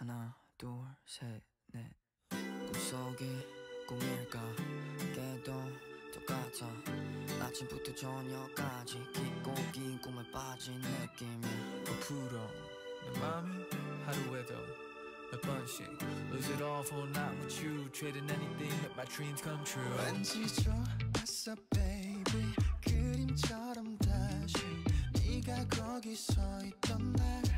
하나 둘셋넷. 꿈속이 꿈일까? 깨도 똑같아. 아침부터 저녁까지 깊고 긴 꿈에 빠진 느낌이야 부풀어. 내 맘이 하루에도 몇 번씩 Lose it all for night with you Trading anything make my dreams come true. 왠지 좋았어 baby. 그림처럼 다시 네가 거기 서 있던 날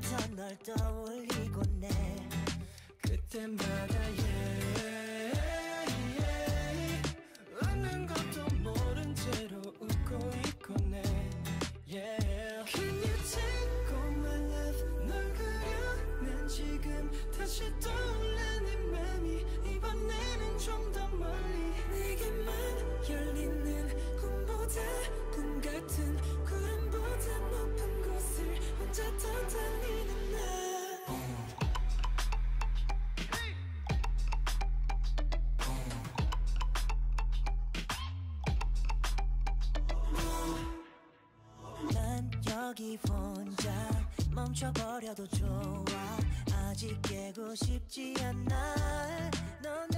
부터 널 떠올리고 내 그때마다 yeah, yeah. 웃는 것도 모른 채로 웃고 있고 내 yeah. Can you take all my love 널 그려 난 지금 다시 떠올라 네 맘이 이번에는 좀 더 멀리 여기 혼자 멈춰버려도 좋아. 아직 깨고 싶지 않아. 너